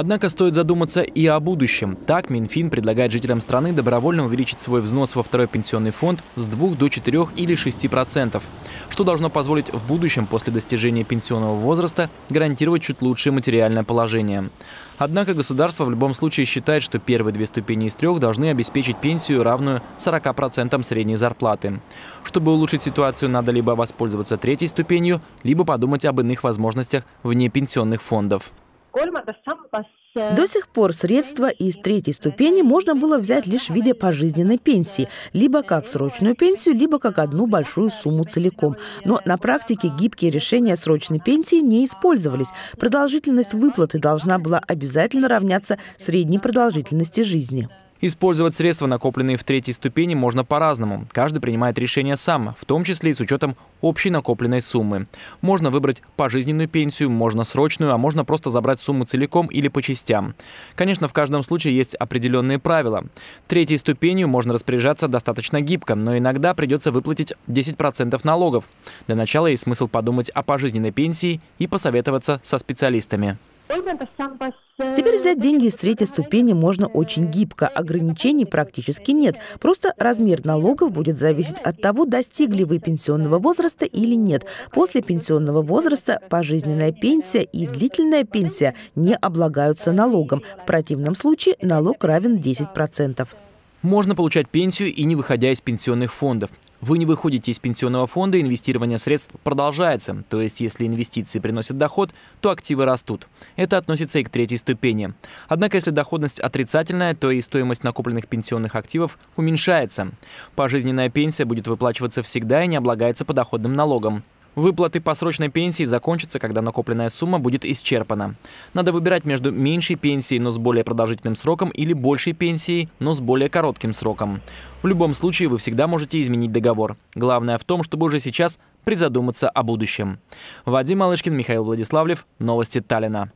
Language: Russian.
Однако стоит задуматься и о будущем. Так, Минфин предлагает жителям страны добровольно увеличить свой взнос во второй пенсионный фонд с 2 до 4 или 6 процентов, что должно позволить в будущем после достижения пенсионного возраста гарантировать чуть лучшее материальное положение. Однако государство в любом случае считает, что первые две ступени из трех должны обеспечить пенсию, равную 40% средней зарплаты. Чтобы улучшить ситуацию, надо либо воспользоваться третьей ступенью, либо подумать об иных возможностях вне пенсионных фондов. До сих пор средства из третьей ступени можно было взять лишь в виде пожизненной пенсии, либо как срочную пенсию, либо как одну большую сумму целиком. Но на практике гибкие решения срочной пенсии не использовались. Продолжительность выплаты должна была обязательно равняться средней продолжительности жизни. Использовать средства, накопленные в третьей ступени, можно по-разному. Каждый принимает решение сам, в том числе и с учетом общей накопленной суммы. Можно выбрать пожизненную пенсию, можно срочную, а можно просто забрать сумму целиком или по частям. Конечно, в каждом случае есть определенные правила. Третьей ступенью можно распоряжаться достаточно гибко, но иногда придется выплатить 10% налогов. Для начала есть смысл подумать о пожизненной пенсии и посоветоваться со специалистами. Теперь взять деньги из третьей ступени можно очень гибко. Ограничений практически нет. Просто размер налогов будет зависеть от того, достигли вы пенсионного возраста или нет. После пенсионного возраста пожизненная пенсия и длительная пенсия не облагаются налогом. В противном случае налог равен 10%. Можно получать пенсию и не выходя из пенсионных фондов. Вы не выходите из пенсионного фонда, инвестирование средств продолжается. То есть, если инвестиции приносят доход, то активы растут. Это относится и к третьей ступени. Однако, если доходность отрицательная, то и стоимость накопленных пенсионных активов уменьшается. Пожизненная пенсия будет выплачиваться всегда и не облагается подоходным налогом. Выплаты по срочной пенсии закончатся, когда накопленная сумма будет исчерпана. Надо выбирать между меньшей пенсией, но с более продолжительным сроком, или большей пенсией, но с более коротким сроком. В любом случае вы всегда можете изменить договор. Главное в том, чтобы уже сейчас призадуматься о будущем. Вадим Малышкин, Михаил Владиславлев. Новости Таллина.